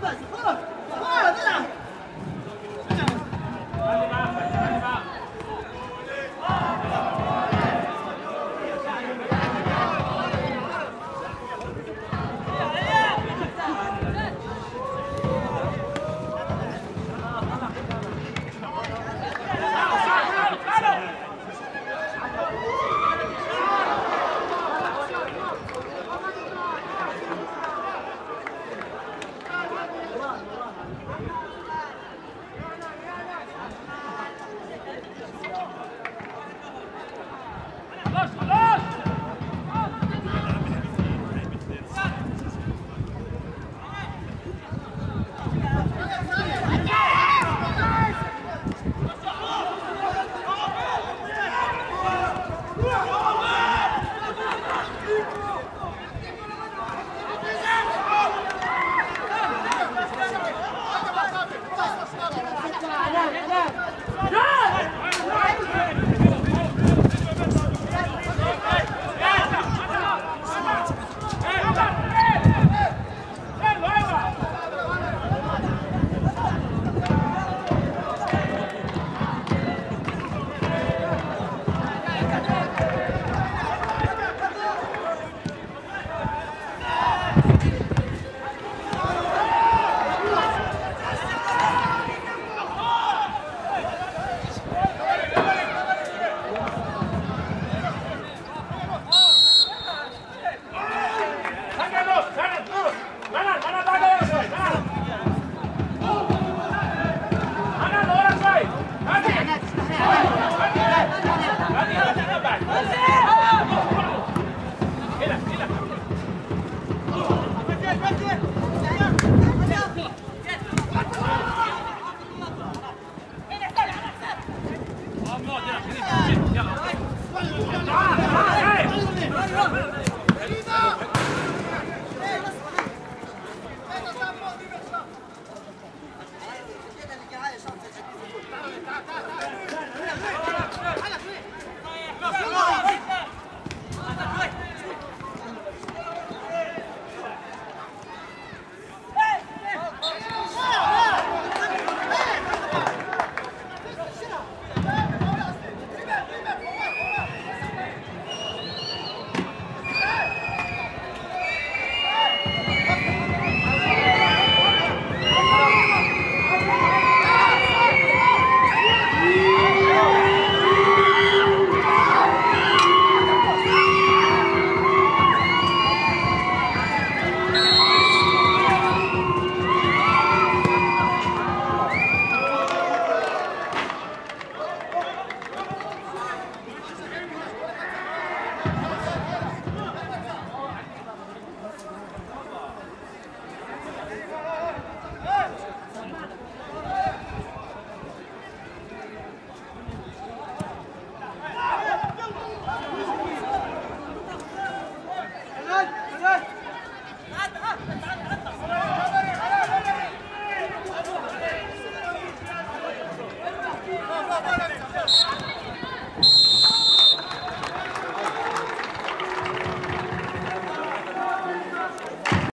Bombas! Hey!